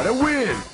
What a win!